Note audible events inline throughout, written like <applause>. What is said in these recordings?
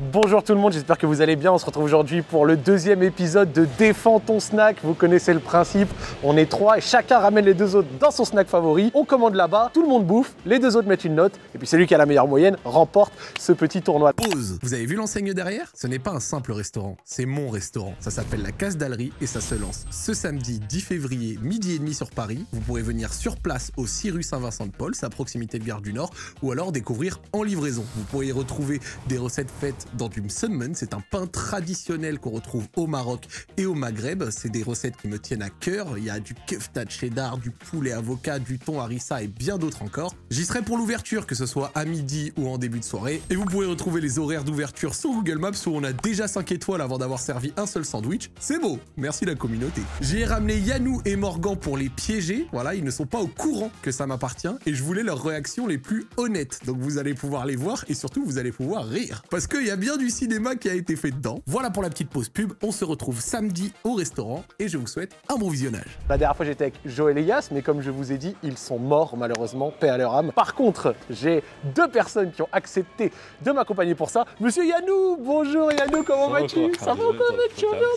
Bonjour tout le monde, j'espère que vous allez bien. On se retrouve aujourd'hui pour le deuxième épisode de Défends ton snack. Vous connaissez le principe, on est trois et chacun ramène les deux autres dans son snack favori. On commande là-bas, tout le monde bouffe, les deux autres mettent une note et puis celui qui a la meilleure moyenne remporte ce petit tournoi. Pause. Vous avez vu l'enseigne derrière? Ce n'est pas un simple restaurant, c'est mon restaurant. Ça s'appelle la Casse d'Alerie et ça se lance ce samedi 10 février, midi et demi sur Paris. Vous pourrez venir sur place au 6 rue Saint-Vincent-de-Paul, c'est à proximité de Gare du Nord, ou alors découvrir en livraison. Vous pourrez y retrouver des recettes faites dans du msemen, c'est un pain traditionnel qu'on retrouve au Maroc et au Maghreb. C'est des recettes qui me tiennent à cœur. Il y a du kefta cheddar, du poulet avocat, du thon harissa et bien d'autres encore. J'y serai pour l'ouverture, que ce soit à midi ou en début de soirée. Et vous pourrez retrouver les horaires d'ouverture sur Google Maps où on a déjà 5 étoiles avant d'avoir servi un seul sandwich. C'est beau, merci la communauté. J'ai ramené Yanou et Morgan pour les piéger. Voilà, ils ne sont pas au courant que ça m'appartient et je voulais leurs réactions les plus honnêtes. Donc vous allez pouvoir les voir et surtout vous allez pouvoir rire. Parce qu'il y a bien du cinéma qui a été fait dedans. Voilà pour la petite pause pub. On se retrouve samedi au restaurant et je vous souhaite un bon visionnage. La dernière fois j'étais avec Joël et Yas, mais comme je vous ai dit, ils sont morts malheureusement, paix à leur âme. Par contre, j'ai deux personnes qui ont accepté de m'accompagner pour ça. Monsieur Yanou, bonjour Yanou, comment vas-tu? Ça va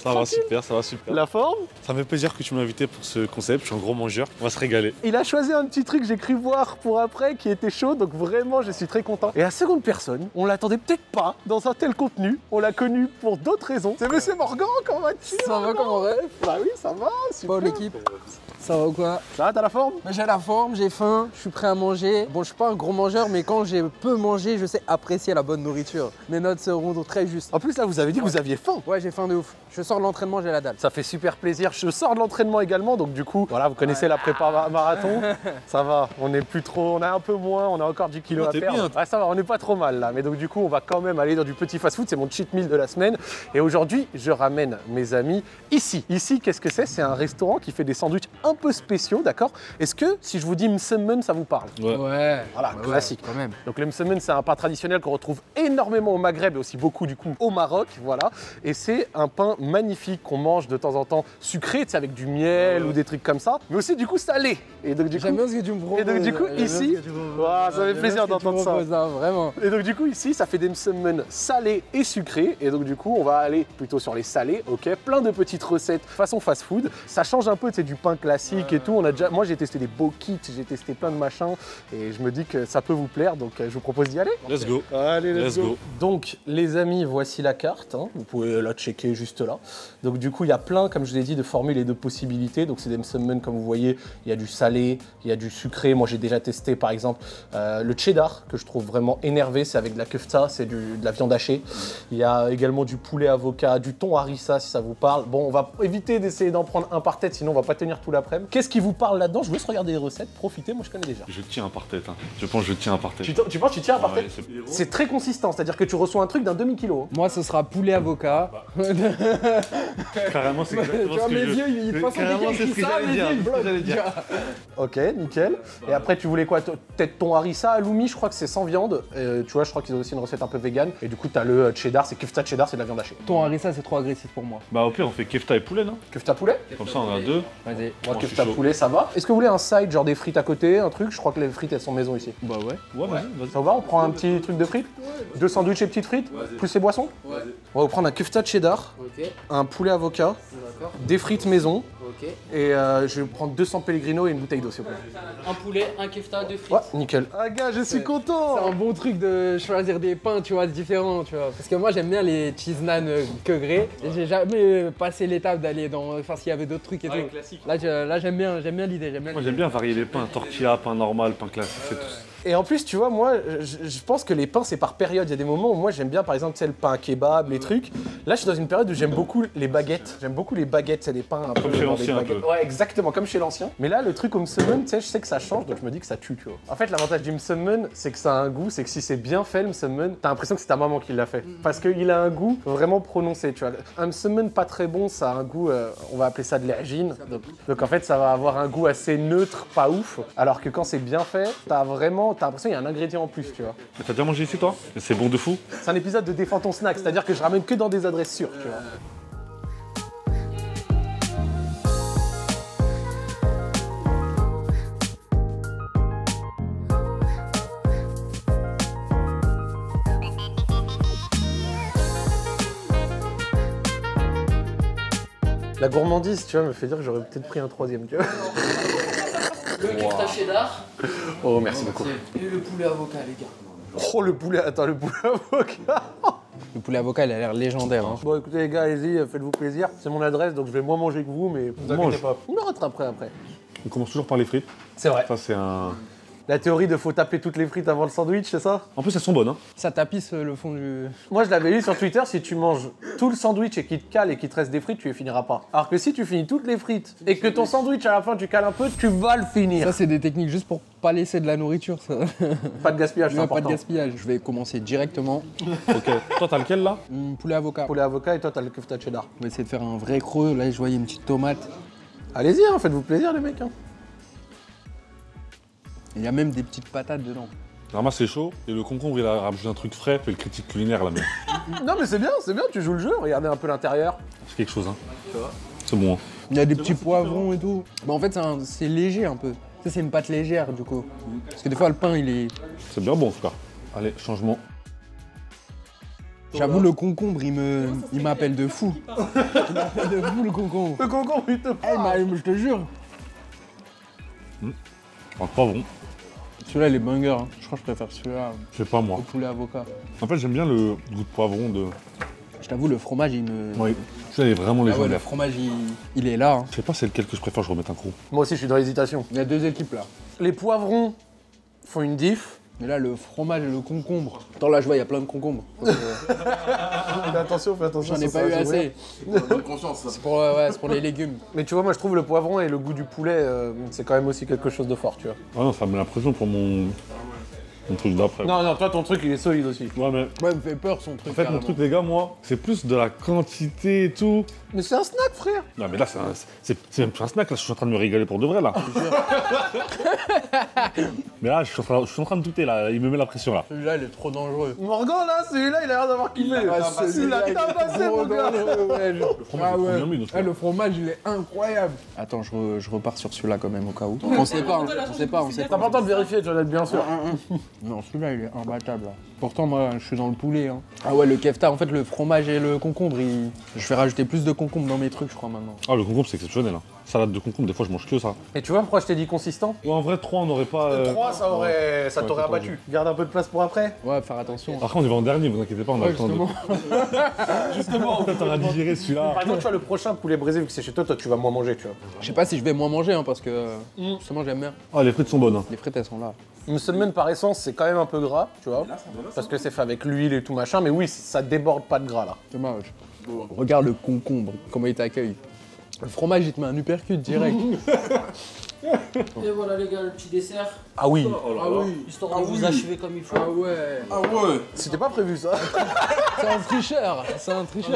Ça va super, ça va super. La forme? Ça me fait plaisir que tu m'as invité pour ce concept, je suis un gros mangeur, on va se régaler. Il a choisi un petit truc que j'ai cru voir pour après qui était chaud, donc vraiment je suis très content. Et la seconde personne, on l'attendait peut-être pas dans un tel contenu, on l'a connu pour d'autres raisons. C'est Monsieur Morgan, comment vas-tu Ça va comment rêve Bah oui, ça va, super. Bon l'équipe Ça va ou quoi Ça va, t'as la forme Mais J'ai la forme, j'ai faim, je suis prêt à manger. Bon je suis pas un gros mangeur mais quand j'ai peu mangé je sais apprécier la bonne nourriture. Mes notes seront donc très justes. En plus là, vous avez dit que vous aviez faim. Ouais j'ai faim de ouf. Je sors de l'entraînement, j'ai la dalle. Ça fait super plaisir. Je sors de l'entraînement également, donc du coup, voilà, vous connaissez la prépa ma- marathon. <laughs> ça va, on est plus trop, on a un peu moins, on a encore 10 kilos Oh, à perdre. bien. Ouais, ça va, on n'est pas trop mal là. Mais donc du coup, on va quand même aller dans du petit fast-food. C'est mon cheat meal de la semaine. Et aujourd'hui, je ramène mes amis ici. Ici, qu'est-ce que c'est? C'est un restaurant qui fait des sandwichs un peu spéciaux, d'accord? Est-ce que si je vous dis msemen, ça vous parle? Ouais. Ouais. Voilà, Ouais, classique. Quand même. Donc le msemen, c'est un pain traditionnel qu'on retrouve énormément au Maghreb et aussi beaucoup du coup au Maroc, voilà. Et c'est un pain magnifique qu'on mange de temps en temps sucré, tu sais, avec du miel ou des trucs comme ça, mais aussi du coup salé. Et donc du coup, J'aime bien ce que tu me proposes. et donc, du coup, ici- ça fait plaisir d'entendre ça. hein, Vraiment. et donc du coup ici, ça fait des msemen salés et sucrés. Et donc du coup, on va aller plutôt sur les salés, ok. Plein de petites recettes façon fast-food. Ça change un peu, c'est du pain classique et tout. On a déjà, moi j'ai testé des beaux kits, j'ai testé plein de machins et je me dis que ça peut vous plaire. Donc euh, je vous propose d'y aller. Let's go. Allez, let's go. Donc, les amis, voici la carte. hein. Vous pouvez la checker juste là. Donc, du coup, il y a plein, comme je l'ai dit, de formules et de possibilités. Donc, c'est des msemen, comme vous voyez. Il y a du salé, il y a du sucré. Moi, j'ai déjà testé, par exemple, euh, le cheddar, que je trouve vraiment énervé. C'est avec de la kefta, c'est du- de la viande hachée. Il y a également du poulet avocat, du thon harissa, si ça vous parle. Bon, on va éviter d'essayer d'en prendre un par tête, sinon on va pas tenir tout l'après-midi. Qu'est-ce qui vous parle là-dedans? Je vous laisse regarder les recettes. Profitez, moi, je connais déjà. Je tiens par tête, hein. je pense que je tiens par tête. Tu, tu penses que tu tiens un par tête? c'est- C'est très consistant, c'est-à-dire que tu reçois un truc d'un demi-kilo. Moi ce sera poulet avocat. <laughs> Carrément, c'est tu exactement vois ce que mes je... façon Carrément, c'est ce que j'allais dire, dire. <laughs> Ok, nickel. Et après, tu voulais quoi? Peut-être ton harissa aloumi, je crois que c'est sans viande. Euh, tu vois, je crois qu'ils ont aussi une recette un peu vegan. Et du coup, t'as le euh, cheddar, c'est kefta cheddar, c'est de la viande hachée. Ton harissa c'est trop agressif pour moi. Bah au pire, on fait kefta et poulet, non Kefta poulet Comme ça, on en a deux. Vas-y. Moi, kefta poulet, ça va. Est-ce que vous voulez un side, genre des frites à côté, un truc? Je crois que les frites, elles sont maison ici. Bah ouais. Ouais, vas-y, vas-y. Ça vous va On prend un petit truc de frites? Deux sandwichs et petites frites? Plus les boissons? Ouais. On va vous prendre un kefta cheddar, un poulet avocat, des frites maison. Ok. Et euh, je vais prendre 200 pellegrino et une bouteille d'eau, s'il vous plaît. Un poulet, un kefta, deux frites. Ouais, nickel. Ah, gars, je suis content C'est un bon truc de choisir des pains, tu vois, différents, tu vois. Parce que moi j'aime bien les cheese naan euh, que gré. Et j'ai jamais passé l'étape d'aller dans. Enfin, s'il y avait d'autres trucs et tout. classique. Là, j'aime bien, j'aime bien l'idée. J'aime bien. Moi, j'aime bien varier les pains. Tortilla, pain normal, pain classique, c'est tout. Et en plus, tu vois, moi, je, je pense que les pains, c'est par période. Il y a des moments où moi, j'aime bien, par exemple, tu sais, le pain kebab, les trucs. Là, je suis dans une période où j'aime beaucoup les baguettes. J'aime beaucoup les baguettes, c'est des pains un peu. Comme chez l'ancien. Ouais, exactement, comme chez l'ancien. Mais là, le truc au msemen, tu sais, je sais que ça change, donc je me dis que ça tue, tu vois. En fait, l'avantage du msemen, c'est que ça a un goût, c'est que si c'est bien fait, le msemen, t'as l'impression que c'est ta maman qui l'a fait. Parce qu'il a un goût vraiment prononcé, tu vois. Un msemen pas très bon, ça a un goût, euh, on va appeler ça de l'ergine. Donc, donc en fait, ça va avoir un goût assez neutre, pas ouf. Alors que quand c'est bien fait, t'as vraiment, t'as l'impression qu'il y a un ingrédient en plus, tu vois. Mais T'as déjà mangé ici, toi? C'est bon de fou C'est un épisode de Défends ton snack, c'est-à-dire que je ramène que dans des adresses sûres, tu vois. La gourmandise, tu vois, me fait dire que j'aurais peut-être pris un troisième, tu vois. Le kefta cheddar. Oh, merci beaucoup. Et le poulet avocat, les gars. Oh, le poulet, attends, le poulet avocat. Le poulet avocat, il a l'air légendaire. Hein. Bon, écoutez, les gars, allez-y, faites-vous plaisir. C'est mon adresse, donc je vais moins manger que vous, mais vous inquiétez pas. On me rattraperai après. On commence toujours par les frites. C'est vrai. Ça, c'est un. La théorie de faut taper toutes les frites avant le sandwich, c'est ça? En plus, elles sont bonnes, hein. Ça tapisse euh, le fond du. Moi, je l'avais lu sur Twitter, si tu manges tout le sandwich et qu'il te cale et qu'il te reste des frites, tu les finiras pas. Alors que si tu finis toutes les frites et que ton sandwich à la fin tu cales un peu, tu vas le finir. Ça, c'est des techniques juste pour pas laisser de la nourriture, ça. Pas de gaspillage, <laughs> c'est pas de gaspillage. Je vais commencer directement. Ok. Toi, t'as lequel là? Hum, poulet avocat. Poulet avocat et toi, t'as le kefta cheddar. On va essayer de faire un vrai creux. Là, je voyais une petite tomate. Allez-y, hein, faites-vous plaisir, les mecs. hein. Il y a même des petites patates dedans. Vraiment, c'est chaud. Et le concombre, il a rajouté un truc frais. Fait le critique culinaire là, mais <laughs> Non, mais c'est bien, c'est bien, tu joues le jeu. Regardez un peu l'intérieur. c'est quelque chose, hein. C'est bon. hein. Il y a des petits poivrons et tout. Bah, en fait, c'est un- c'est léger un peu. Ça, c'est une pâte légère, du coup. Parce que des fois, le pain, il est. C'est bien bon en tout cas. Allez, changement. J'avoue, le concombre, il me, il m'appelle de fou. <laughs> Il m'appelle de fou, le concombre. Le concombre, il te Eh, mais je te jure. Un poivron. Celui-là, il est banger. hein. Je crois que je préfère celui-là Je sais pas moi. au poulet avocat. En fait, j'aime bien le goût de poivron de. Je t'avoue, le fromage, il me. Oui. Celui-là, il est vraiment Ah ouais, légendaire. le fromage, il, il est là. hein. Je sais pas c'est lequel que je préfère, je remets un coup. Moi aussi, je suis dans l'hésitation. Il y a deux équipes là. Les poivrons font une diff. Mais là, le fromage et le concombre. Attends, là, je vois, il y a plein de concombres. <laughs> Fais attention, fais attention. J'en ai ça, pas eu assez. C'est pour, euh, ouais, c'est pour les légumes. Mais tu vois, moi, je trouve le poivron et le goût du poulet, euh, c'est quand même aussi quelque chose de fort, tu vois. Ah non, ça me l'impression pour mon. Mon truc d'après. Non, non, toi, ton truc, il est solide aussi. Ouais, mais. Ouais, il me fait peur son truc. En fait, mon truc, les gars, moi, c'est plus de la quantité et tout. Mais c'est un snack, frère. Non, mais là, c'est un- c'est c'est même plus un snack, là, je suis en train de me régaler pour de vrai, là. <laughs> mais là, je suis, en train, je suis en train de douter, là, il me met la pression, là. Celui-là, il est trop dangereux. Morgan, là, celui-là, il a l'air d'avoir kiffé. Ah, Il l'a tabassé, mon gars. fromage, Ah ouais. bien mis, Ah, le fromage, il est incroyable. Attends, je, re- je repars sur celui-là quand même au cas où. On sait pas, on sait pas, on sait C'est pas. important de vérifier, tu en être bien sûr. Non, celui-là, il est imbattable. là. Pourtant, moi, je suis dans le poulet. hein. Ah ouais, le kefta, en fait, le fromage et le concombre, il- je vais rajouter plus de concombre dans mes trucs, je crois, maintenant. Ah, le concombre, c'est exceptionnel, hein. Salade de concombre, des fois, je mange que ça. Et tu vois pourquoi je t'ai dit consistant? Ouais, en vrai, 3, on n'aurait pas. euh, 3, ça aurait, ça t'aurait abattu. Garde un peu de place pour après. Ouais, faire attention. Après, on y va en dernier, vous inquiétez pas, on a Ouais, le temps de. justement. <laughs> Justement. T'en as digéré celui-là. Par exemple, tu vois, le prochain poulet braisé, vu que c'est chez toi, toi, tu vas moins manger, tu vois. Je sais pas si je vais moins manger, hein, parce que justement, j'aime bien. Ah, les frites sont bonnes, hein. Les frites, elles sont là. Une semaine par essence, c'est quand même un peu gras, tu vois. Parce que c'est fait avec l'huile et tout machin, mais oui, ça déborde pas de gras là. Dommage. Regarde le concombre, comment il t'accueille. Le fromage, il te met un uppercut direct. <laughs> Et voilà les gars, le petit dessert. Ah oui, ah oui. Histoire de vous achever comme il faut. Ah ouais. c'était pas prévu ça. <laughs> C'est un tricheur. C'est un tricheur.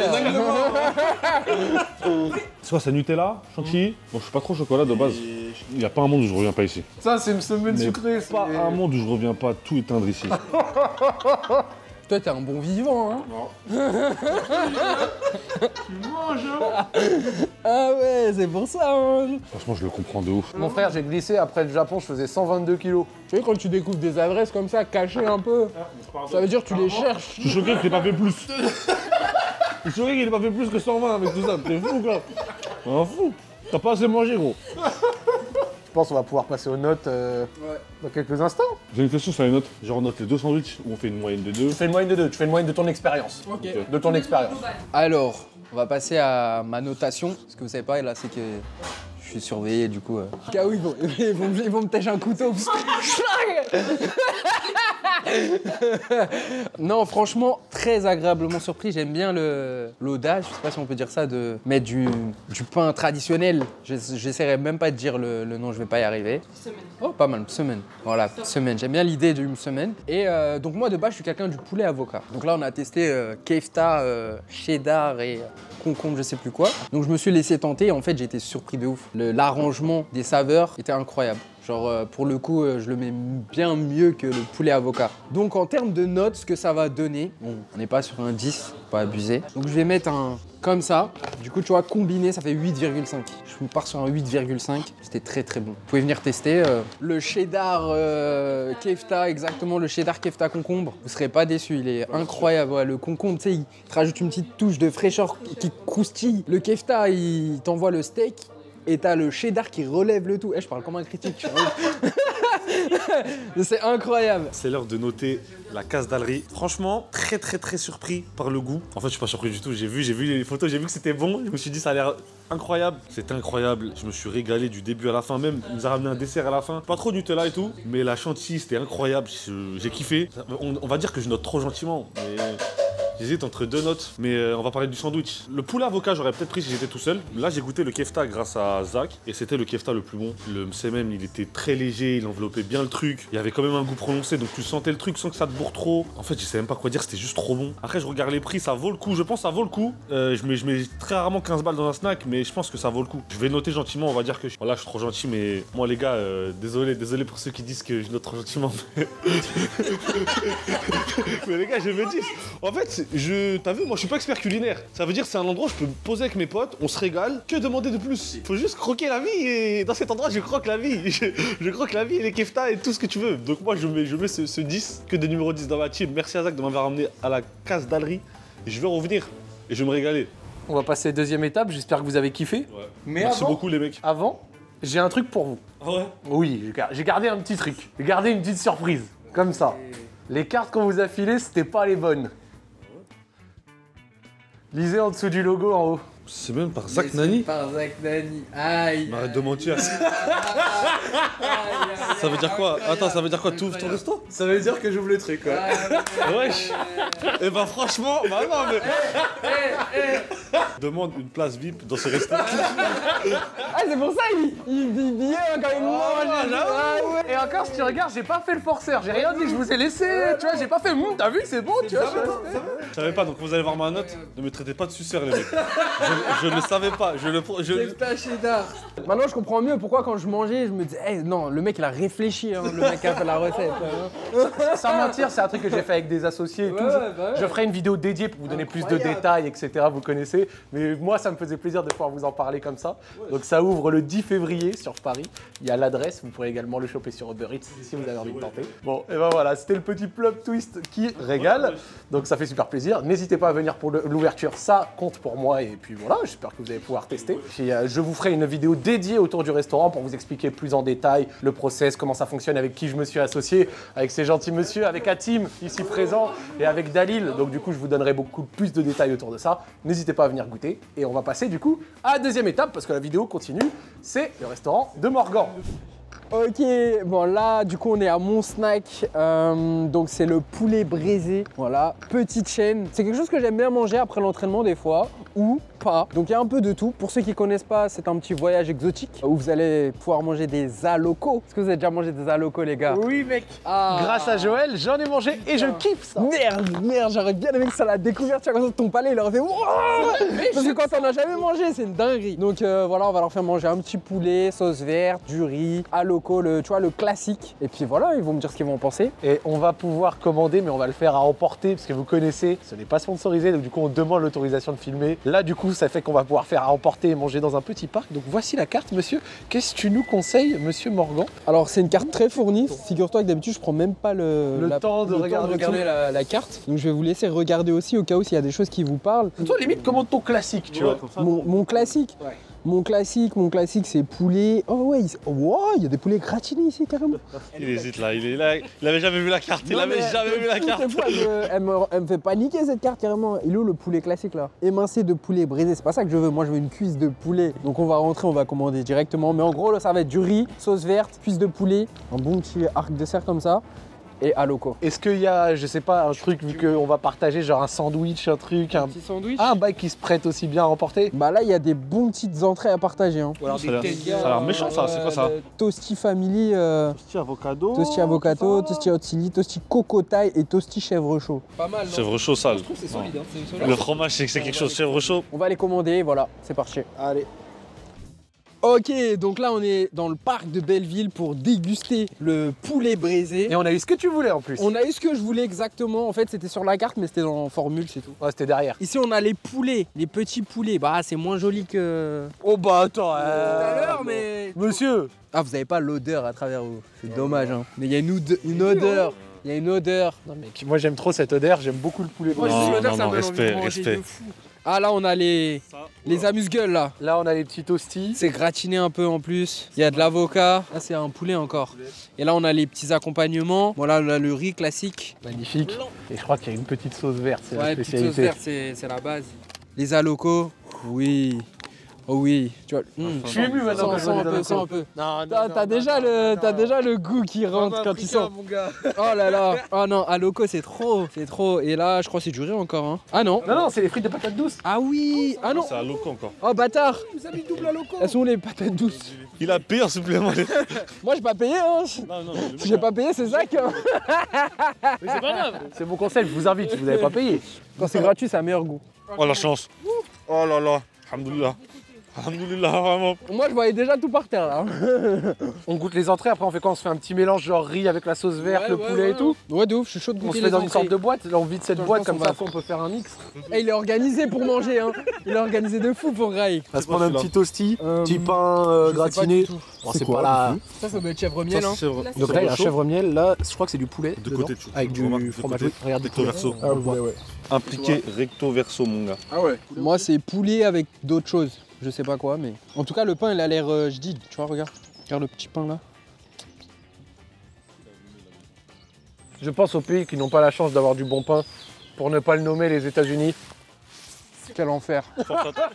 C'est quoi, <laughs> c'est Nutella, chantilly Bon, je suis pas trop chocolat de base. Il y a pas un monde où je reviens pas ici. Ça, c'est une semaine Mais sucrée. Pas c'est- un monde où je reviens pas tout éteindre ici. <laughs> Toi, t'es un bon vivant, <laughs> hein Ah ouais, c'est pour ça, hein Franchement, je le comprends de ouf. Mon frère, j'ai glissé après le Japon, je faisais 122 kilos. Tu sais, quand tu découvres des adresses comme ça, cachées un peu, ça veut dire que tu les cherches. Je suis choqué qu'il ait pas fait plus. <laughs> Je suis choqué qu'il ait pas fait plus que 120 avec tout ça. T'es fou, quoi. Un fou. T'as pas assez mangé, gros. Je pense qu'on va pouvoir passer aux notes euh, dans quelques instants. J'ai une question sur les notes. Genre, on note les deux sandwichs ou on fait une moyenne de deux Tu fais une moyenne de deux, tu fais une moyenne de ton expérience. De ton expérience. Alors, on va passer à ma notation. Ce que vous savez pas, là, c'est que je suis surveillé, du coup. Euh... Cas où ils vont, ils <laughs> vont, ils vont me tâcher un couteau. <laughs> non, franchement, très agréablement surpris. J'aime bien l'audace, je sais pas si on peut dire ça, de mettre du, du pain traditionnel. J'ess- J'essaierai même pas de dire le, le nom, je vais pas y arriver. Oh, pas mal, semaine. Voilà, semaine. J'aime bien l'idée d'une semaine. Et euh, donc, moi, de base, je suis quelqu'un du poulet avocat. Donc là, on a testé euh, kefta, euh, cheddar et concombre, je sais plus quoi. Donc, je me suis laissé tenter. Et en fait, j'ai été surpris de ouf. L'arrangement des saveurs était incroyable. Genre, euh, pour le coup, euh, je le mets bien mieux que le poulet avocat. Donc, en termes de notes, ce que ça va donner, bon, on n'est pas sur un 10, pas abusé. Donc, je vais mettre un comme ça. Du coup, tu vois, combiné, ça fait 8,5. Je pars sur un 8,5. C'était très très bon. Vous pouvez venir tester. euh, le cheddar kefta, exactement, le cheddar kefta concombre. Vous serez pas déçus, il est incroyable. Ouais, le concombre, tu sais, il te rajoute une petite touche de fraîcheur qui croustille. Le kefta, il t'envoie le steak. Et t'as le cheddar qui relève le tout. Eh, je parle comme un critique. <laughs> C'est incroyable. C'est l'heure de noter la casse d'Allery. Franchement, très très très surpris par le goût. En fait, je suis pas surpris du tout. J'ai vu, j'ai vu les photos, j'ai vu que c'était bon. Je me suis dit, ça a l'air incroyable. C'était incroyable. Je me suis régalé du début à la fin. Même, il nous a ramené un dessert à la fin. Pas trop Nutella et tout, mais la chantilly, c'était incroyable. J'ai kiffé. On, on va dire que je note trop gentiment. Mais... J'hésite entre deux notes, mais euh, on va parler du sandwich. Le poulet avocat, j'aurais peut-être pris si j'étais tout seul. Là, j'ai goûté le kefta grâce à Zach, et c'était le kefta le plus bon. Le msemen, il était très léger, il enveloppait bien le truc. Il y avait quand même un goût prononcé, donc tu sentais le truc sans que ça te bourre trop. En fait, je sais même pas quoi dire, c'était juste trop bon. Après, je regarde les prix, ça vaut le coup. Je pense que ça vaut le coup. Euh, je, mets, très rarement 15 balles dans un snack, mais je pense que ça vaut le coup. Je vais noter gentiment, on va dire que je... Voilà, je suis trop gentil, mais moi, les gars, euh, désolé, désolé pour ceux qui disent que je note trop gentiment. Mais <laughs> les gars, je me dis, en fait, je, t'as vu, moi je suis pas expert culinaire. Ça veut dire que c'est un endroit où je peux me poser avec mes potes, on se régale. Que demander de plus Faut juste croquer la vie et dans cet endroit, je croque la vie. Je, je croque la vie et les kefta et tout ce que tu veux. Donc moi, je mets, je mets ce, ce 10, que des numéros 10 dans ma team. Merci à Zach de m'avoir ramené à la case d'Allery. Et je vais revenir et je vais me régaler. On va passer à la deuxième étape, j'espère que vous avez kiffé. Mais Merci avant, beaucoup les mecs. avant, j'ai un truc pour vous. Ah ouais? Oui, j'ai gardé un petit truc. J'ai gardé une petite surprise. Comme ça. Les cartes qu'on vous a filées, c'était pas les bonnes. Lisez en dessous du logo en haut. C'est même par Zach Nani Par Zach Nani. Aïe. Arrête de mentir. <laughs> Ça veut dire quoi Attends, ça veut dire quoi Tu ouvres ton resto Ça veut dire que j'ouvre le truc, quoi. <laughs> Wesh Eh ben franchement, bah non mais... Demande une place VIP dans ce resto. Ah, c'est pour ça, il, il, il, il est quand il mange. Ah, Ah, Et encore, si tu regardes, j'ai pas fait le forceur. J'ai rien dit, je vous ai laissé. Tu vois, j'ai pas fait. Hum, T'as vu, c'est bon, tu vois. je- savais pas, donc vous allez voir ma note. Ne me traitez pas de suceur les mecs. Je, je ne savais pas, je le... Je... Kefta cheddar. Maintenant, je comprends mieux pourquoi quand je mangeais, je me disais, non, le mec il a réfléchi, hein, le mec qui a fait la recette. hein. <laughs> Sans mentir, c'est un truc que j'ai fait avec des associés et Ouais, tout. ouais, bah ouais. Je ferai une vidéo dédiée pour vous donner plus de Incroyable. détails, etc. Vous connaissez. Mais moi, ça me faisait plaisir de pouvoir vous en parler comme ça. Donc ça ouvre le 10 février sur Paris. Il y a l'adresse. Vous pourrez également le choper sur Uber Eats si vous avez envie de tenter. Bon, et ben voilà, c'était le petit plot twist qui régale. Donc ça fait super plaisir. N'hésitez pas à venir pour l'ouverture. Ça compte pour moi. Et puis voilà, j'espère que vous allez pouvoir tester. Puis euh, je vous ferai une vidéo dédiée autour du restaurant pour vous expliquer plus en détail le process, comment ça fonctionne, avec qui je me suis associé, avec ces gentils monsieur, avec Atim ici présent et avec Dalil. Donc du coup, je vous donnerai beaucoup plus de détails autour de ça. N'hésitez pas à venir goûter. Et on va passer du coup à la deuxième étape parce que la vidéo continue. C'est le restaurant de Morgan. Ok, bon là, du coup, on est à mon snack. Euh, donc, c'est le poulet braisé. Voilà, petite chaîne. C'est quelque chose que j'aime bien manger après l'entraînement, des fois, ou pas. Donc, il y a un peu de tout. Pour ceux qui connaissent pas, c'est un petit voyage exotique où vous allez pouvoir manger des alocos. Est-ce que vous avez déjà mangé des alocos, les gars? Oui, mec. Ah. Grâce à Joël, j'en ai mangé et je kiffe ça. Merde, merde, j'aurais bien aimé que ça la découverte, tu vois, comme ça, ton palais, il aurait fait Wouah Parce que quand on n'a jamais mangé, c'est une dinguerie. Donc euh, voilà, on va leur faire manger un petit poulet, sauce verte, du riz, à loco, le, tu vois, le classique. Et puis voilà, ils vont me dire ce qu'ils vont en penser. Et on va pouvoir commander, mais on va le faire à emporter, parce que vous connaissez, ce n'est pas sponsorisé, donc du coup on demande l'autorisation de filmer. Là du coup ça fait qu'on va pouvoir faire à emporter et manger dans un petit parc. Donc voici la carte monsieur. Qu'est-ce que tu nous conseilles monsieur Morgan Alors c'est une carte très fournie. Figure-toi que d'habitude je prends même pas le, Le temps de regarder la, la carte. Donc je vais vous laisser regarder aussi au cas où s'il y a des choses qui vous parlent. Toi limite commande ton classique, tu vois? Mon, mon classique. Ouais. Mon classique, mon classique c'est poulet. Oh ouais, il, oh, wow, il y a des poulets gratinés ici carrément. Il hésite là, il est là. Il avait jamais vu la carte, il avait mais jamais vu la carte. Fois, elle, me, elle fait paniquer cette carte carrément. Il est où le poulet classique là Émincé de poulet braisé, c'est pas ça que je veux. Moi je veux une cuisse de poulet. Donc on va rentrer, on va commander directement. Mais en gros là ça va être du riz, sauce verte, cuisse de poulet, un bon petit arc de serre comme ça. Et à loco. Est-ce qu'il y a, je sais pas, un truc vu qu'on va partager, genre un sandwich, un truc, un, Petit sandwich ah, un bail qui se prête aussi bien à emporter Bah là il y a des bonnes petites entrées à partager. Hein. Ça a l'air- ça a l'air méchant ça, c'est quoi ça? Euh, Toasty Family, euh, Tosti avocado. Toasty avocado, Toasty hot chili, Toasty cocotail et Toasty chèvre chaud. Pas mal. Chèvre chaud sale. c'est solide, hein, c'est solide. Le fromage, c'est que c'est quelque chose. Chèvre chaud. On va les commander, voilà, c'est parti. Allez. Ok, donc là on est dans le parc de Belleville pour déguster le poulet braisé. Et on a eu ce que tu voulais en plus. On a eu ce que je voulais exactement. En fait, c'était sur la carte, mais c'était dans formule, c'est tout. Ouais, c'était derrière. Ici, on a les poulets, les petits poulets. Bah, c'est moins joli que Oh bah attends. tout à l'heure, mais. Monsieur Ah, vous avez pas l'odeur à travers vous. C'est dommage, hein. Mais il y a une, ode- une odeur. Il y a une odeur. Non mais moi j'aime trop cette odeur, j'aime beaucoup le poulet. Moi, braisé. Non, juste l'odeur, non, ça non, me respect, manger respect. de fou. Ah, là, on a les, les amuse-gueules, là. Là on a les petits toasties. C'est gratiné un peu en plus. Il y a de l'avocat. Là, c'est un poulet encore. Et là, on a les petits accompagnements. Voilà, le riz classique. Magnifique. Et je crois qu'il y a une petite sauce verte, c'est Ouais, la petite sauce verte, c'est c'est la base. Les alocos, oui. Oh oui. Tu vois, hum, Je suis ému maintenant quand sens, je un peu, sens un peu. Non, T'as t'as déjà, le, t'as déjà le goût qui rentre quand tu sens. Oh là là. Oh <laughs> non, aloco, c'est trop. C'est trop. Et là, je crois que c'est du riz encore. Hein. Ah non. Non, non, c'est les frites de patates douces. Ah oui. Ah non. C'est un loco encore. Oh bâtard. Elles sont où les patates douces? Il a payé un supplément. Moi, j'ai pas payé. Hein. Non, non, j'ai pas payé, c'est ça que. Mais c'est pas grave. C'est mon conseil, je vous invite, si vous n'avez pas payé. Quand c'est gratuit, ça a meilleur goût. Oh la chance. Oh là là. Alhamdoulilah. Alhamdoulilah, vraiment. Moi, je voyais déjà tout par terre là. <laughs> On goûte les entrées, après on fait quoi? On se fait un petit mélange genre riz avec la sauce verte, Ouais, le ouais, poulet ouais, et tout? Ouais, de ouf, je suis chaud de On se goûter fait dans une sorte de boîte, là on vide cette Attends, boîte comme ça, on peut faire un mix. <laughs> Eh, il est organisé pour manger, hein. Il est organisé de fou pour Rai. On va se prendre un petit toasty, Euh, petit pain euh, gratiné. Bon, c'est pas la... Ça, ça doit être chèvre miel, hein. Donc là il y a un chèvre miel, là je crois que c'est du poulet. De côté, Avec du fromage. Regarde. Ah. Impliqué recto verso, mon gars. Ah ouais. Moi, c'est poulet avec d'autres choses. Je sais pas quoi, mais. En tout cas, le pain, il a l'air euh, jadid. Tu vois, regarde. Regarde le petit pain là. Je pense aux pays qui n'ont pas la chance d'avoir du bon pain, pour ne pas le nommer les États-Unis. Quel enfer. Force à, toi.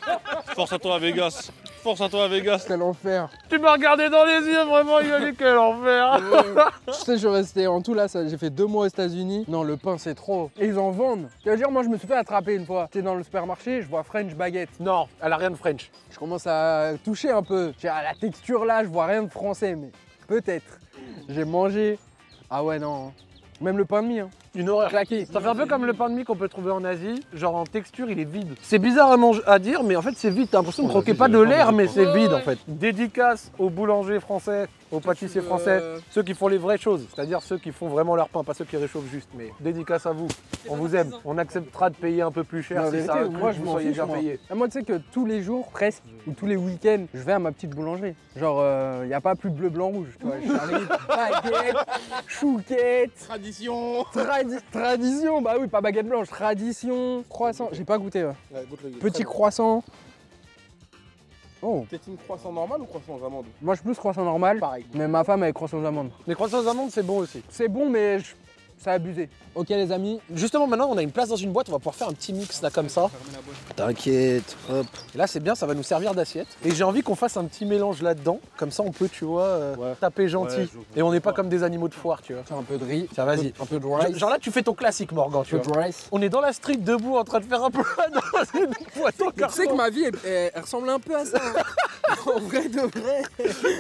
Force à toi à Vegas. Force à toi à Vegas. Quel enfer. Tu m'as regardé dans les yeux, vraiment, il a dit quel enfer <laughs> tu sais, je suis resté en tout là, j'ai fait deux mois aux États-Unis. Non, le pain, c'est trop. Et ils en vendent. Tu veux dire, moi, je me suis fait attraper une fois. J'étais dans le supermarché, je vois French baguette. Non, elle a rien de French. Je commence à toucher un peu. J'ai ah, la texture là, je vois rien de français, mais peut-être. J'ai mangé. Ah ouais, non. Même le pain de mie, hein. Une horreur. Claqué. Ça fait un peu comme le pain de mie qu'on peut trouver en Asie, genre en texture il est vide. C'est bizarre à, manger- à dire, mais en fait c'est vide. T'as l'impression de croquer pas de l'air, mais c'est vide Ouais, en fait. Dédicace aux boulangers français, aux pâtissiers français, euh, ceux qui font les vraies choses, c'est-à-dire ceux qui font vraiment leur pain, pas ceux qui réchauffent juste. Mais dédicace à vous. On vous aime. On acceptera de payer un peu plus cher si vérité, ça moi, je vous m'en soyez fiche, bien moi. payé. Moi, tu sais que tous les jours, presque, ou tous les week-ends, je vais à ma petite boulangerie. Genre, il n'y a pas plus bleu, blanc, rouge. Tu vois, j'arrive, <laughs> Tradition. bah oui, pas baguette blanche, tradition. Croissant, j'ai pas goûté. ouais. Petit croissant. Oh, Peut-être une croissant normale ou croissant aux amandes? Moi je suis plus croissant normal. Pareil. Mais ma femme avec croissant d'amandes. Les croissants aux amandes c'est bon aussi. C'est bon, mais je- ça a abusé. Ok, les amis. Justement maintenant on a une place dans une boîte, on va pouvoir faire un petit mix là comme ça. T'inquiète, hop. Et là c'est bien, ça va nous servir d'assiette. Et j'ai envie qu'on fasse un petit mélange là-dedans, comme ça on peut, tu vois, euh, Ouais. taper gentil. Ouais, je vois. Et on n'est pas comme des animaux de foire, tu vois. Un peu de riz. Tiens, vas-y. Un peu de rice. Genre là tu fais ton classique Morgan, tu un peu vois. de rice. On est dans la street debout en train de faire un plat <laughs> dans une boîte en Tu sais que ma vie, elle ressemble un peu à ça. hein. <laughs> en vrai de vrai.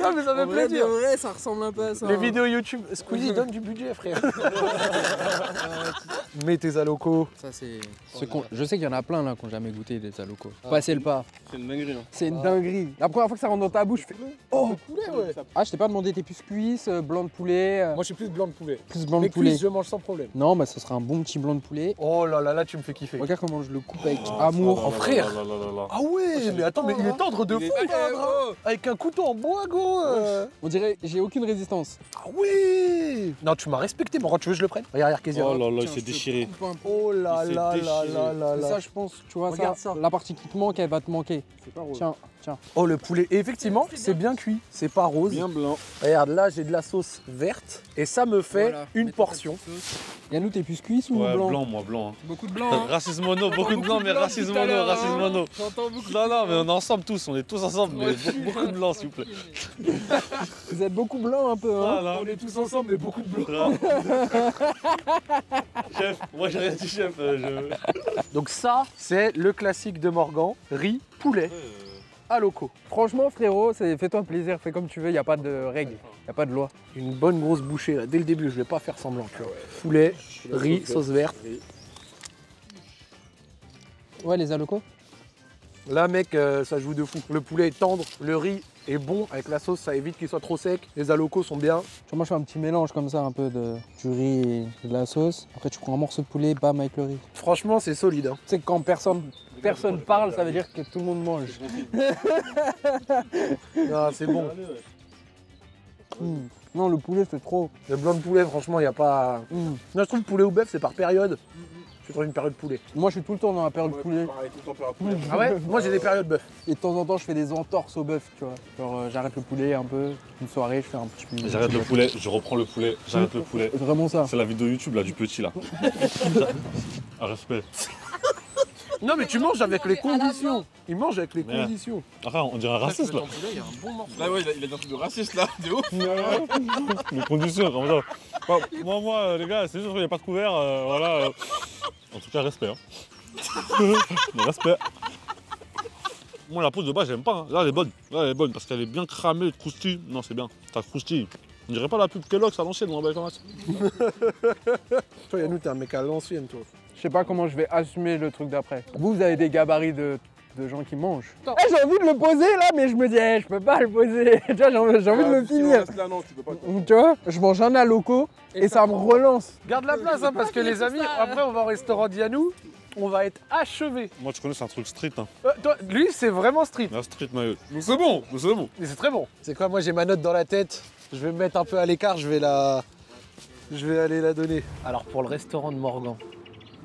Ah mais ça En fait vrai de vrai, ça ressemble un peu à ça. Les hein. vidéos YouTube, Squeezie donne du budget frère. <laughs> Mets tes alocos. Ça, c'est. Je sais qu'il y en a plein là qui n'ont jamais goûté des alocos. Passez le pas. C'est une dinguerie. Hein. C'est une dinguerie. La première fois que ça rentre dans ta bouche, je fais. Oh Poulet ouais. Ah, je t'ai pas demandé tes puces cuisses, euh, blanc de poulet. euh, Moi je suis plus blanc de poulet. plus blanc de Les poulet. cuisses je mange sans problème. Non, mais ça sera un bon petit blanc de poulet. Oh là là là tu me fais kiffer. Regarde comment je le coupe avec Oh, amour. là frère. Ah ouais, mais attends, mais il est tendre de fou, hein. Avec un couteau en bois, gros. euh. On dirait, j'ai aucune résistance. Ah ouais. Non, tu m'as respecté, Morgan, tu veux que je le prenne? Regarde, regarde, Kézia. Oh là là, il s'est déchiré. Oh là là là là là là. ça, je pense, tu vois, Regarde ça, ça. la partie qui te manque, elle va te manquer. C'est pas rose. Tiens, tiens. Oh le poulet. Et effectivement, c'est bien cuit. C'est pas rose. Bien blanc. Regarde, là j'ai de la sauce verte. Et ça me fait Voilà. une portion. Yannou, t'es plus cuisse ou Ouais, blanc, blanc, moi, blanc. hein. Beaucoup de blanc. hein. Racisme mono, beaucoup de blanc, mais racisme mono, racisme mono. J'entends beaucoup. Non, non, mais on est ensemble tous, on est tous ensemble, mais beaucoup de blanc, s'il vous plaît. <laughs> Vous êtes beaucoup blanc un peu, hein Voilà. est tous ensemble, mais beaucoup de blanc. <laughs> chef, moi j'ai rien dit, chef. euh, je... Donc ça, c'est le classique de Morgan. Riz, poulet, à loco. Franchement, frérot, c'est- fais-toi plaisir, fais comme tu veux, y a pas de règles, y a pas de loi. Une bonne grosse bouchée là, dès le début, je vais pas faire semblant, tu vois. Poulet, riz, sauce verte. Ouais, les alocos Là, mec, euh, ça joue de fou. Le poulet est tendre, le riz est bon. Avec la sauce, ça évite qu'il soit trop sec. Les alocos sont bien. Moi, je fais un petit mélange comme ça, un peu de du riz et de la sauce. Après, tu prends un morceau de poulet, bam, avec le riz. Franchement, c'est solide. hein. Tu sais que quand personne, personne parle, ça veut dire que tout le monde mange. <laughs> Ah, c'est bon. Mm. Non, le poulet, c'est trop. Le blanc de poulet, franchement, il n'y a pas. Mm. Moi, je trouve poulet ou bœuf, c'est par période. Je suis dans une période poulet. Moi, je suis tout le temps dans la période poulet. Pareil, tout le temps, faire un poulet. Ah ouais Moi, j'ai des périodes bœuf. Et de temps en temps, je fais des entorses au bœuf, tu vois. Genre, euh, j'arrête le poulet un peu. Une soirée, je fais un petit peu. J'arrête le poulet, je reprends le poulet, j'arrête le poulet. C'est vraiment ça. C'est la vidéo YouTube là du petit là. Un <laughs> respect. Non, mais tu manges avec les conditions. Il mange avec les conditions. Enfin, on dirait un raciste là. Là, ouais, il a, il a dit un truc de raciste là, de ouf. <laughs> Les conditions, comme ça. Bon, moi, moi, euh, les gars, c'est juste qu'il n'y a pas de couvert. euh, voilà. euh. En tout cas, respect. Hein. <laughs> Mais respect. Moi, la peau de base, j'aime pas. hein. Là, elle est bonne. Là, elle est bonne parce qu'elle est bien cramée, croustille. Non, c'est bien. Ça croustille. On dirait pas la pub Kellogg's à l'ancienne, on ça. Toi, Yannou, t'es un mec à l'ancienne, toi. Je sais pas comment je vais assumer le truc d'après. Vous, vous avez des gabarits de, de gens qui mangent. Eh, j'ai envie de le poser là, mais je me dis, eh, je peux pas le poser. <laughs> tu vois, j'ai envie, de le Ah, Si on finir. reste là, non, tu peux pas. Tu vois, je mange un à loco et, ça me relance. Garde la place, hein, parce que les amis, après, on va au restaurant d'Yannou. On va être achevé. Moi, tu connais, c'est un truc street. Hein. Euh, toi, lui, c'est vraiment street. La street, maillot. Mais c'est bon, mais c'est bon. Mais c'est très bon. C'est quoi, moi, j'ai ma note dans la tête. Je vais me mettre un peu à l'écart. Je vais la. Je vais aller la donner. Alors, pour le restaurant de Morgan,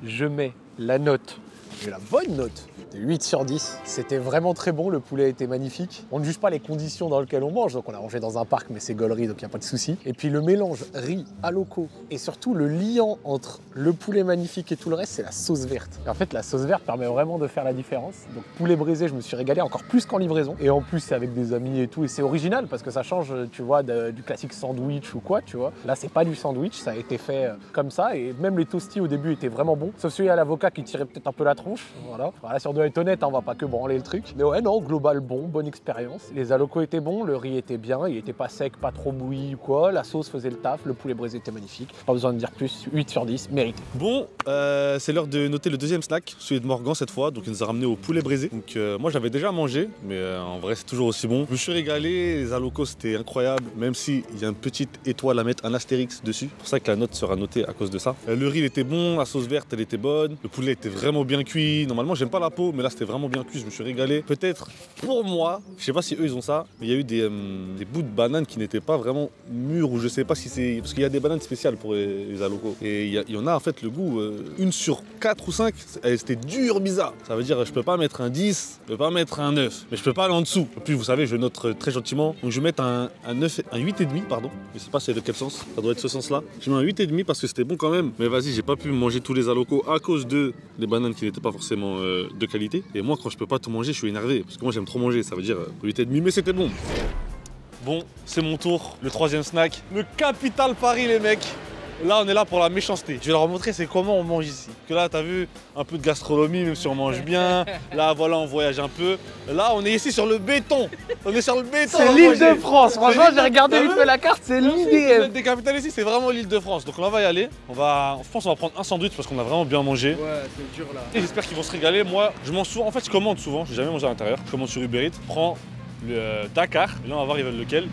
je mets la note. J'ai la bonne note. de 8 sur 10. C'était vraiment très bon, le poulet était magnifique. On ne juge pas les conditions dans lesquelles on mange, donc on a mangé dans un parc, mais c'est gaulerie, donc il n'y a pas de souci. Et puis le mélange riz à loco et surtout le liant entre le poulet magnifique et tout le reste, c'est la sauce verte. En fait, la sauce verte permet vraiment de faire la différence. Donc poulet brisé, je me suis régalé encore plus qu'en livraison. Et en plus, c'est avec des amis et tout, et c'est original parce que ça change, tu vois, du classique sandwich ou quoi, tu vois. Là, c'est pas du sandwich, ça a été fait euh, comme ça, et même les toasties au début étaient vraiment bons, sauf celui à l'avocat qui tirait peut-être un peu la tronche. Voilà. Voilà, si on doit être honnête, hein, on va pas que branler le truc. Mais ouais, non, global bon, bonne expérience. Les alocos étaient bons, le riz était bien, il était pas sec, pas trop bouilli ou quoi. La sauce faisait le taf, le poulet brisé était magnifique. Pas besoin de dire plus, 8 sur 10, mérité. Bon, euh, c'est l'heure de noter le deuxième snack, celui de Morgan cette fois. Donc il nous a ramené au poulet brisé. Donc euh, moi j'avais déjà mangé, mais euh, en vrai c'est toujours aussi bon. Je me suis régalé, les alocos c'était incroyable, même s'il y a une petite étoile à mettre, un astérix dessus. C'est pour ça que la note sera notée à cause de ça. Le riz il était bon, la sauce verte elle était bonne, le poulet était vraiment bien cuit. Normalement j'aime pas la peau, mais là c'était vraiment bien cuit, je me suis régalé. Peut-être pour moi, je sais pas si eux ils ont ça, mais il y a eu des, euh, bouts de bananes qui n'étaient pas vraiment mûrs ou je sais pas si c'est. Parce qu'il y a des bananes spéciales pour les, les alocos. Et il y, en a en fait le goût, euh, une sur 4 ou 5, c'était dur, bizarre. Ça veut dire je peux pas mettre un 10, je peux pas mettre un 9, mais je peux pas aller en dessous. En plus, vous savez, je note euh, très gentiment. Donc je vais mettre un, un 9, un 8,5, pardon. Je sais pas c'est de quel sens, ça doit être ce sens-là. Je mets un 8,5 parce que c'était bon quand même. Mais vas-y, j'ai pas pu manger tous les alocos à cause de des bananes qui n'étaient pas forcément euh, de qualité. Et moi, quand je peux pas tout manger, je suis énervé. Parce que moi, j'aime trop manger, ça veut dire euh, 8,5, mais c'était bon. Bon, c'est mon tour, le troisième snack. Le Capital Paris, les mecs. Là, on est là pour la méchanceté. Je vais leur montrer c'est comment on mange ici. Que là, t'as vu un peu de gastronomie, même si on mange bien. Là, voilà, on voyage un peu. Là, on est ici sur le béton. On est sur le béton. C'est on l'île de France, franchement, j'ai regardé vite la carte, c'est êtes des capitales ici, c'est vraiment l'île de France. Donc là, on va y aller. On va, je pense qu'on va prendre un sandwich parce qu'on a vraiment bien mangé. Ouais, c'est dur là. Et j'espère qu'ils vont se régaler. Moi, je mange souvent. En fait, je commande souvent. J'ai jamais mangé à l'intérieur. Je commande sur Uber Eats. Je prends le euh, Dakar. Et là, on va voir ils veulent lequel.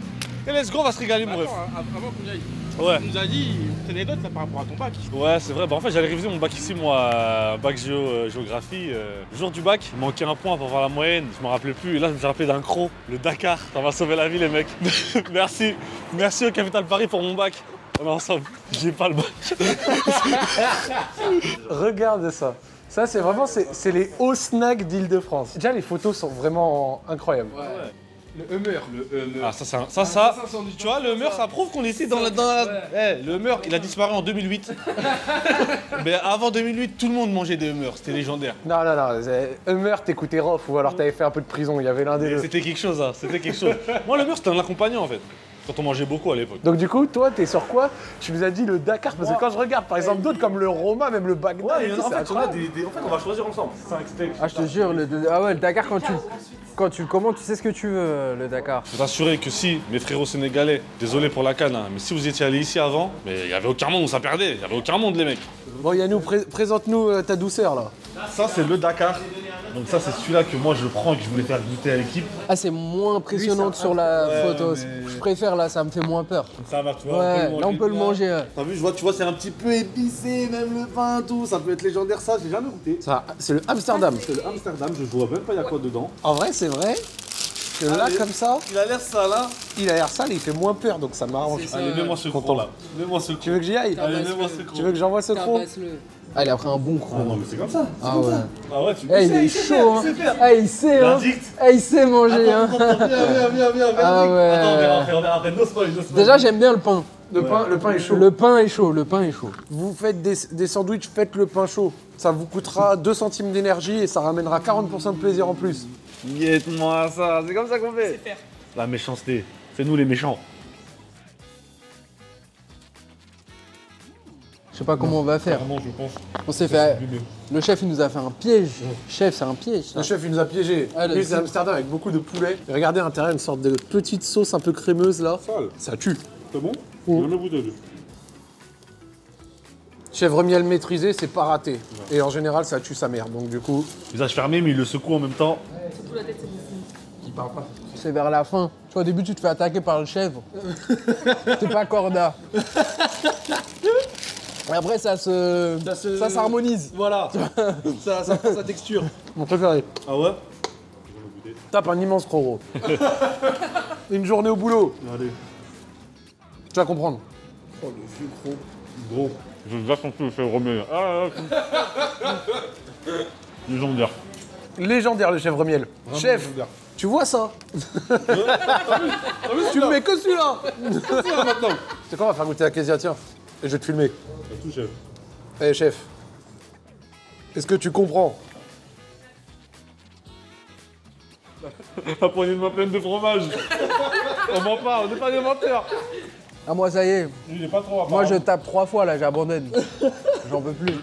Et let's go, on va se régaler, mon ref. Attends, av- avant qu'on y aille, Ouais. tu nous as dit une anecdote là, par rapport à ton bac. Ouais, c'est vrai. Bah, en fait, j'allais réviser mon bac ici, moi, euh, bac géo, euh, géographie. euh, le jour du bac, il manquait un point pour voir la moyenne. Je me rappelais plus. Et là, je me suis rappelé d'un croc, le Dakar. Ça va sauver la vie, les mecs. <laughs> Merci. Merci au Capital Paris pour mon bac. On est ensemble. J'ai pas le bac. <laughs> Regarde ça. Ça, c'est vraiment, c'est c'est les hauts snacks d'Île-de-France. Déjà, les photos sont vraiment incroyables. Le Hummer. Ah, ça, c'est un- ça, ça. Tu vois, le meur, ça prouve qu'on est ici dans la. Dans la... Eh, le meur, il a disparu en 2008. <laughs> Mais avant 2008, tout le monde mangeait des humeurs. C'était légendaire. Non, non, non. c'est- Hummer, t'écoutais Rof ou alors t'avais fait un peu de prison. Il y avait l'un des deux. C'était quelque chose, hein. C'était quelque chose. Moi, le meur, c'était un accompagnant en fait. Quand on mangeait beaucoup à l'époque. Donc du coup, toi, t'es sur quoi? Tu nous as dit le Dakar parce que quand je regarde, par exemple, d'autres comme le Roma, même le Bagdad, et tout, c'est incroyable. des, En fait, on va choisir ensemble. 5 steaks. Ah, je te jure, le, ah ouais, le Dakar, quand tu, quand tu le commandes, tu sais ce que tu veux, le Dakar. Je peux t'assurer que si mes frérots sénégalais, désolé pour la canne, hein, mais si vous étiez allés ici avant, mais il y avait aucun monde où ça perdait. Il y avait aucun monde, les mecs. Bon, Yannou, pré- présente-nous euh, ta douceur là. Ça, c'est le Dakar. Donc ça, c'est celui-là que moi je prends et que je voulais faire goûter à l'équipe. Ah, c'est moins impressionnant que sur la Ouais, photo. mais- Je préfère là, ça me fait moins peur. Ça va, tu Ouais, là on peut le manger. ouais. T'as vu, je vois, tu vois, c'est un petit peu épicé, même le pain, tout. Ça peut être légendaire, ça, j'ai jamais goûté. Ça, c'est le Amsterdam. C'est le Amsterdam, je vois même pas il y a quoi dedans? En vrai, c'est vrai que là, Allez. comme ça, Il a l'air ça là. il a l'air sale et il fait moins peur, donc ça m'arrange. C'est ça. Allez, mets-moi ce Content. là. Mets-moi ce Tu veux que j'y aille Allez, mets-moi ce. Tu veux que j'envoie ce croc Tabasse-le. Ah, il a pris un bon Ah croc. non, mais c'est comme ça. Ah ouais. Ah ouais, tu Eh, il est chaud, hein. Ah, il sait, hein. Verdict. Eh, il sait manger, hein. Viens, viens, viens, viens, viens. Ah ouais. Attends, on verra après, on après. Déjà, j'aime bien le pain. le, pain, le pain est chaud. Le pain est chaud, le pain est chaud. Vous faites des, des sandwichs, faites le pain chaud. Ça vous coûtera 2 centimes d'énergie et ça ramènera 40% de plaisir en plus. Guette-moi ça, c'est comme ça qu'on fait. La méchanceté, c'est nous les méchants. Je sais pas comment on va faire. Clairement, je pense. On s'est fait. Le chef, il nous a fait un piège. Chef, c'est un piège. ça. Le chef, il nous a piégés. Ah, le- Lui, c'est Amsterdam avec beaucoup de poulet. Et regardez à l'intérieur, une sorte de petite sauce un peu crémeuse là. Sale. Ça tue. C'est bon Je le bouteille. Chèvre miel maîtrisé, c'est pas raté. Et en général, ça tue sa mère. Donc du coup, Visage fermé, mais il le secoue en même temps. il parle pas. C'est vers la fin. Tu vois, au début, tu te fais attaquer par le chèvre. <laughs> T'es pas corda. Et après, ça se. Ça se- Ça s'harmonise. Voilà. ça, ça prend sa texture. Mon préféré. Ah ouais Tape un immense croro. Une journée au boulot. Allez. Tu vas comprendre. Gros. Je vais sentir le faire remuer. Ah, ah, Légendaire. Légendaire le chèvre miel. Chef, tu vois ça Tu me mets que celui-là C'est quoi, on va faire goûter à Kezia, tiens. Et je vais te filmer. Tout chef. Eh chef, est-ce que tu comprends La poignée de main pleine de fromage. on ment pas, on n'est pas des menteurs. Ah, moi, ça y est. Il est pas trop Moi, je tape trois fois, là, j'abandonne. <laughs> J'en peux plus.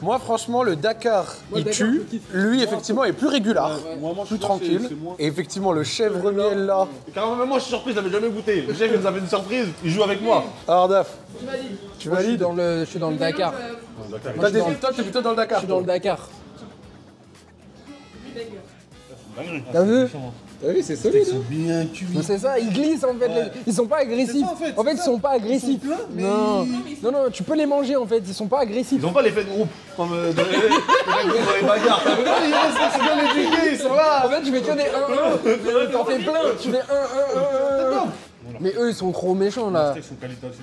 Moi franchement le Dakar il Dakar, tue, je kiffe. lui effectivement est plus régulier, Moi, moi, plus tranquille. Et effectivement le chèvre miel là. Carrément, même moi, je suis surpris, je l'avais jamais goûté. Le chef, il nous a fait une surprise. Il joue avec moi. Alors Daf, tu Moi, je suis valides dans le, je suis dans le Dakar. T'as des- Toi t'es plutôt dans le Dakar. Je suis dans le. Dakar. T'as vu? Vu c'est solide. hein Bien cuit. Mais C'est ça, ils glissent en fait. les- Ils sont pas agressifs. ça, en fait, en fait, ils sont pas agressifs. non. non, non, tu peux les manger en fait. Ils sont pas agressifs. Ils ont pas l'effet de groupe comme euh, dans les, les dans les bagarres. Ils c'est bien éduqués, ils sont là. En fait, tu fais que des 1-1. T'en fais plein. Tu fais 1-1-1-1. Mais eux, ils sont trop méchants là. Ils sont.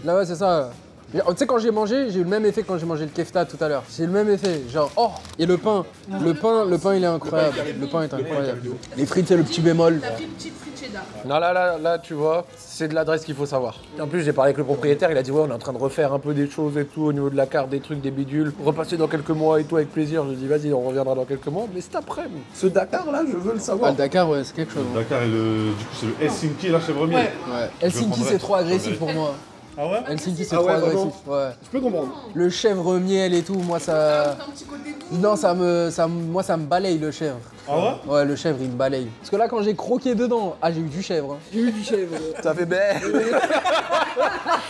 Là, ouais, c'est ça. Tu sais, quand j'ai mangé, j'ai eu le même effet que quand j'ai mangé le kefta tout à l'heure. J'ai eu le même effet. Genre, oh Et le pain. Le pain, le pain, il est incroyable. Le pain est incroyable. Les frites, c'est le petit bémol. T'as pris une petite frite cheddar. Non là là là tu vois, c'est de l'adresse qu'il faut savoir. Et en plus j'ai parlé avec le propriétaire, il a dit ouais on est en train de refaire un peu des choses et tout au niveau de la carte, des trucs, des bidules. Repasser dans quelques mois et tout avec plaisir. Je lui dis vas-y on reviendra dans quelques mois, mais cet après Ce Dakar là je veux le Ah, savoir. le Dakar, ouais, c'est quelque chose. hein. Dakar et le, du coup, c'est le Helsinki, la chèvre miel. Ouais. Helsinki, c'est trop agressif pour moi. Ah ouais Helsinki, c'est Ah trop ouais, agressif. Ouais. Je peux comprendre. Le chèvre miel et tout, moi ça. T'as un petit côté doux. Non, ça me, ça, me- moi ça me balaye le chèvre. Ah ouais? Ouais, le chèvre il me balaye. Parce que là, quand j'ai croqué dedans, ah, j'ai eu du chèvre. hein. J'ai eu du chèvre. Ça fait. <laughs>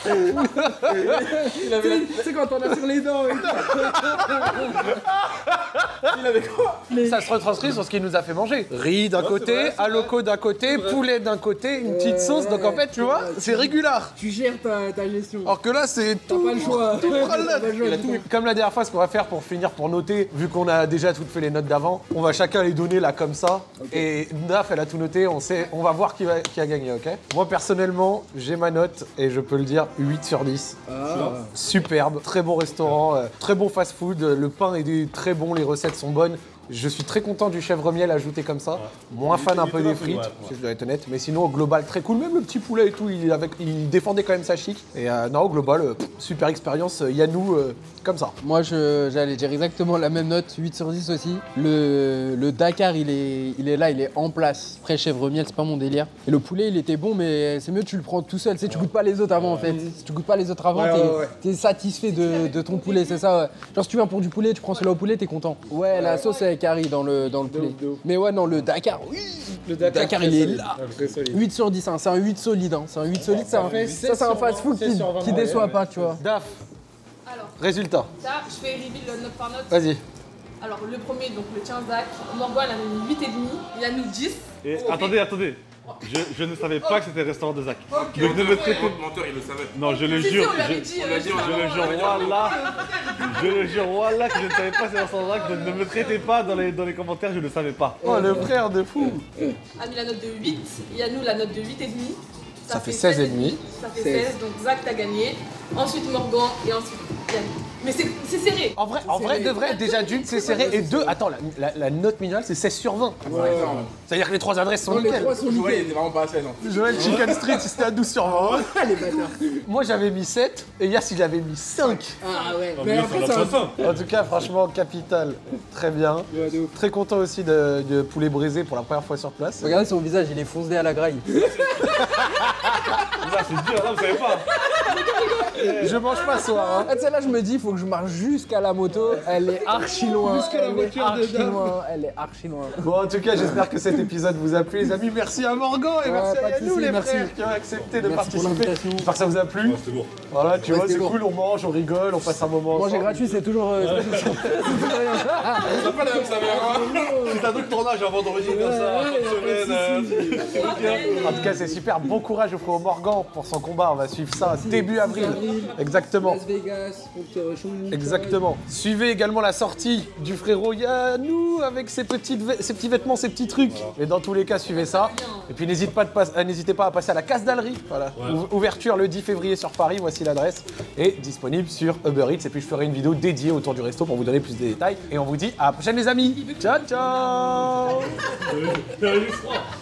Tu sais, quand on a sur les dents. Ça se retranscrit sur ce qu'il nous a fait manger. Riz d'un côté, aloco d'un côté, poulet d'un côté, une petite sauce. Donc en fait, tu vois, c'est régulier. Tu gères ta, ta gestion. Alors que là, c'est tout. pas le choix. tout T'as pralade. pas le choix, Il a tout mis. Comme la dernière fois, ce qu'on va faire pour finir, pour noter, vu qu'on a déjà toutes fait les notes d'avant, on va chacun les donner là comme ça. Et Naf, elle a tout noté. On sait, on va voir qui, va, qui a gagné, ok? Moi personnellement, j'ai ma note et je peux le dire 8 sur 10. Superbe, très bon restaurant, euh, très bon fast-food. Le pain est très bon, les recettes sont bonnes. Je suis très content du chèvre miel ajouté comme ça. Moins fan un peu des frites, si je dois être honnête. Mais sinon, au global, très cool. Même le petit poulet et tout, il, avec, il défendait quand même sa chic. Et euh, non, au global, euh, pff, super expérience. euh, Yanou, euh, comme ça. Moi, je- j'allais dire exactement la même note, 8 sur 10 aussi. Le, le Dakar, il est, il est là, il est en place. Après, chèvre miel, c'est pas mon délire. Et le poulet, il était bon, mais c'est mieux, tu le prends tout seul. Tu sais, tu goûtes pas les autres avant, en fait. Si tu goûtes pas les autres avant, Ouais, t'es ouais, ouais. satisfait de, de ton poulet, c'est ça. ouais. Genre, si tu viens pour du poulet, tu prends celui-là au poulet, t'es content. Ouais, la sauce avec Harry dans le, dans le poulet. Mais ouais, non, le Dakar, oui. Le Dakar, il est là. Très solide. 8 sur 10, hein. c'est un 8 solide. hein. C'est un 8 solide, c'est un- ça, c'est un fast-food qui, qui déçoit pas, tu vois. Daf, Alors, résultat. ça, je fais reveal note par note. Vas-y. Alors le premier, donc le Tianzac, Morgan elle avait mis 8,5, il y a nous 10. Et attendez, attendez. Je, je ne savais pas que c'était le restaurant de Zach. Donc ne me traitez Menteur, il le savait. Non, je le si, jure. je- dit. l'a euh, Je le jure, voilà. Je le jure, voilà que je ne savais pas c'est restaurant de Zach. Donc ne me traitez pas dans les, dans les commentaires, je ne savais pas. Oh, le frère de fou a mis la note de 8, il y a nous la note de 8,5. Ça fait 16 et demi. Ça fait 16, donc Zach t'as gagné. Ensuite Morgan et ensuite Yannick. Mais c'est serré. En vrai, en vrai, de vrai, déjà d'une, c'est serré. Et deux, attends, la, la- la note minimale, c'est 16 sur 20. C'est-à-dire que les trois adresses sont Non, les trois sont il nickel. était vraiment pas assez, non. Joël Chicken Street, c'était à 12 sur 20. <laughs> Ah, les bâtards. Moi, j'avais mis 7 et Yass, il avait mis 5. Ah ouais. Oh, Mais mais après, ça ça. En tout cas, franchement, capital. Très bien. Très content aussi de, de poulet brisé pour la première fois sur place. Regardez son visage, il est foncé à la graille. <laughs> Là, c'est dur, là, vous savez pas. Je mange pas ce soir. Hein. Ah, tu sais, là, je me dis, il faut que je marche jusqu'à la moto. Elle est archi loin. Jusqu'à la Elle est voiture de archi Dave. loin. Elle est archi loin. Bon, en tout cas, j'espère que cet épisode vous a plu, les amis. Merci à Morgan et Ouais, merci à soucis, les merci. frères, qui ont accepté de participer. J'espère que ça vous a plu. Voilà, tu Ouais, vois, c'est cool, on mange, on rigole, on passe un moment. Manger gratuit, c'est toujours. euh, <laughs> c'est pas la même saveur, hein. C'est un autre tournage avant d'enregistrer comme ça, En tout cas, c'est super. Bon courage au frérot Morgan pour son combat. On va suivre ça début avril. Exactement. Las Vegas, contre Exactement. Suivez également la sortie du frérot Yannou avec ses, petites ses petits vêtements, ses petits trucs. Et dans tous les cas, suivez ça. Et puis n'hésitez pas, de pas- euh, n'hésitez pas à passer à la casse d'Allery. Voilà. Ou- Ouverture le 10 février sur Paris, voici l'adresse. Et disponible sur Uber Eats. Et puis je ferai une vidéo dédiée autour du resto pour vous donner plus de détails. Et on vous dit à la prochaine les amis. Ciao ciao <laughs>